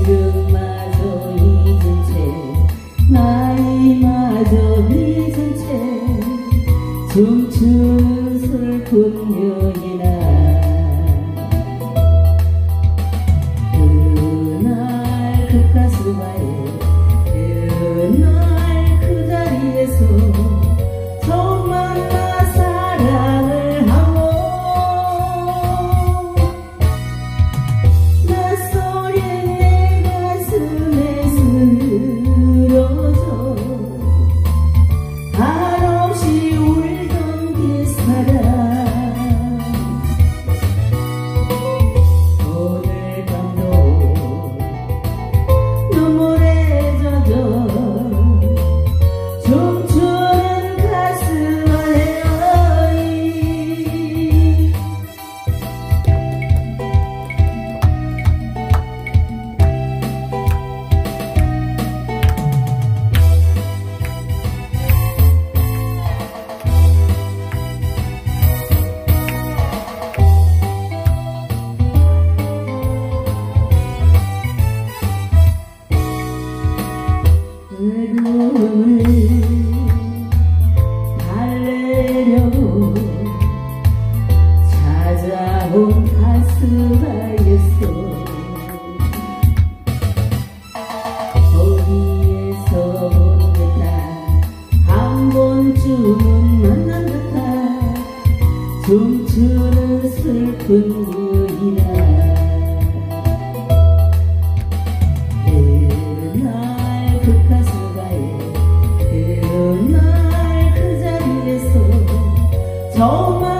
이름마저 잊은 채 나이마저 잊은 채 춤추는 슬픈 여인 어둠을 달래려고 찾아온 가슴아였어 거기에서 본 듯한 한 번쯤은 만난 듯한 춤추는 슬픈 너만